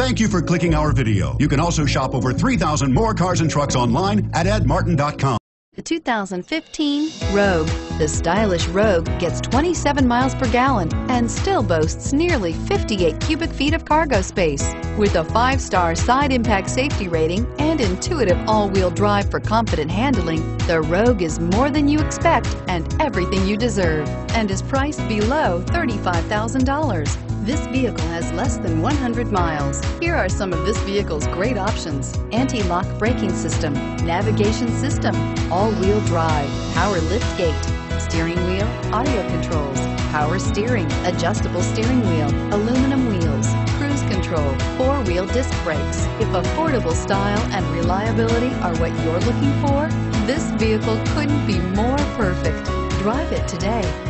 Thank you for clicking our video. You can also shop over 3,000 more cars and trucks online at edmartin.com. The 2015 Rogue. The stylish Rogue gets 27 miles per gallon and still boasts nearly 58 cubic feet of cargo space. With a five-star side impact safety rating and intuitive all-wheel drive for confident handling, the Rogue is more than you expect and everything you deserve and is priced below $35,000. This vehicle has less than 100 miles. Here are some of this vehicle's great options. Anti-lock braking system, navigation system, all-wheel drive, power lift gate, steering wheel, audio controls, power steering, adjustable steering wheel, aluminum wheels, cruise control, four-wheel disc brakes. If affordable style and reliability are what you're looking for, this vehicle couldn't be more perfect. Drive it today.